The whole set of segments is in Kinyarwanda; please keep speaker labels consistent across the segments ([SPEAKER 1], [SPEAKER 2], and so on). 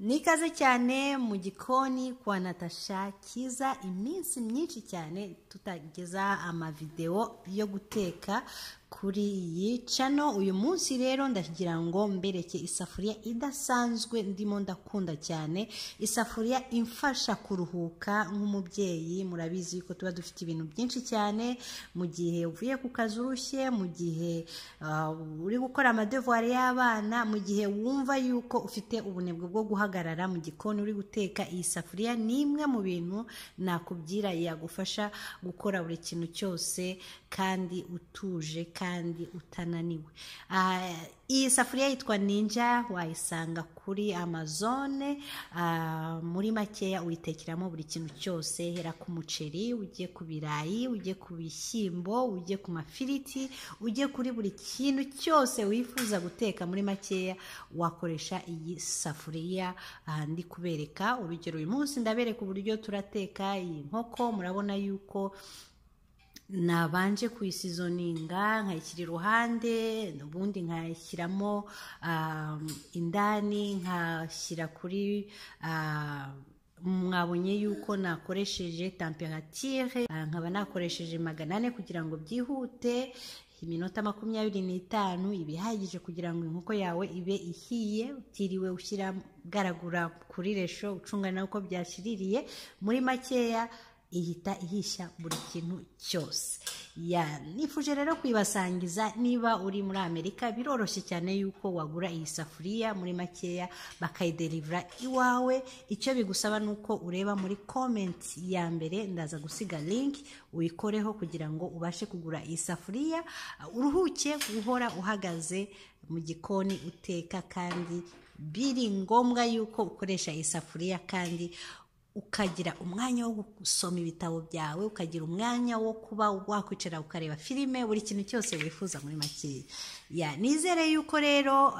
[SPEAKER 1] nikaze cyane mu gikoni kwa natasha kiza iminsi myinshi cyane. Tutageza amavidewo yo guteka kuri iyi cano uyu munsi rero ndagira ngo mbereke isafuriya idasanzwe. Ndimo ndakunda cyane. Isafuriya imfasha kuruhuka nk'umubyeyi. Murabizi ko tuba dufite ibintu byinshi cyane. Mu gihe uvuye ku kazi urushye mu gihe uh, uri gukora amadevuwari y'abana mu gihe wumva yuko ufite ubunebwe bwo guhagarara mu gikoni uri guteka iyi safuriya ni imwe mu bintu nakubwira yagufasha gukora buri kintu cyose kandi utuje kandi utananiwe. Iyi safuriya yitwa ninja wayisanga kuri amazone muri makeya uyitekeramo buri kintu cyose. Hera ku muceri ujye ku birayi ujye ku bishyimbo ujye ku mafiriti ujye kuri buri kintu cyose wifuza guteka muri makeya wakoresha iyi safuriya. Ndi kubereka urugero uyu munsi ndabereka uburyo turateka iyi nkoko murabona yuko nabanje kuyisizoninga nkayishyira iruhande ubundi nkayishyiramo indani nkashyira kuri mwabonye yuko nakoresheje temperatire nkaba nakoresheje magana ane kugira ngo byihute iminota makumyabiri n'itanu iba ihagije kugira ngo inkoko yawe ibe ihiye utiriwe ushyira garagura kuri resho ucungana uko byashiririye muri makeya ihita ihisha buri kintu cyose. Nifuje rero kuyibasangiza niba uri muri amerika biroroshye cyane yuko wagura iyi safuriya muri makeya bakayiderivura iwawe. Icyo bigusaba ni uko ureba muri komenti ya mbere ndaza gusiga link uyikoreho kugira ngo ubashe kugura iyi safuriya. Uruhuke guhora uhagaze mu gikoni uteka kandi biri ngombwa yuko ukoresha iyi safuriya kandi ukagira umwanya wo gusoma ibitabo byawe ukagira umwanya wo kuba wakwicara ukareba filime buri kintu cyose wifuza muri makeya ya nizere yuko rero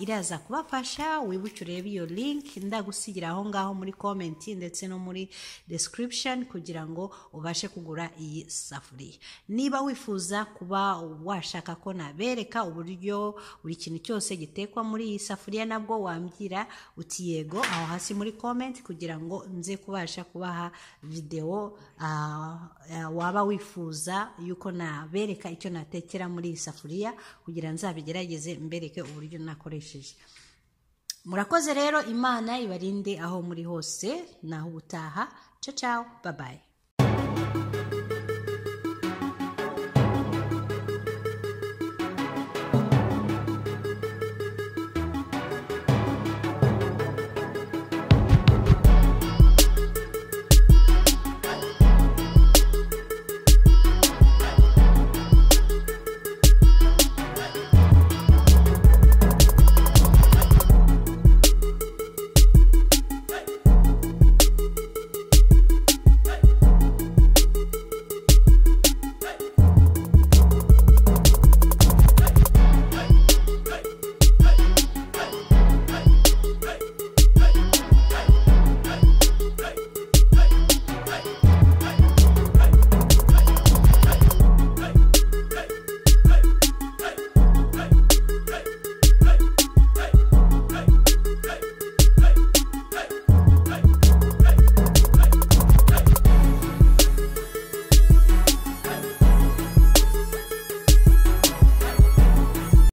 [SPEAKER 1] iraza kubafasha wibuke urebe iyo link ndagusigira aho ngaho muri komenti ndetse no muri description kugira ngo ubashe kugura iyi safuriya. Niba wifuza kuba washaka ko nabereka uburyo buri kintu cyose gitekwa muri iyi safuriya nabwo wambwira uti yego aho hasi muri komenti kugira ngo nze kubasha kubaha videwo waba wifuza yuko nabereka icyo natekera muri iyi safuriya kugira nzabigerageze mbereke uburyo nakoresheje. Murakoze rero imana ibarinde aho muri hose naho ubutaha. Bye bye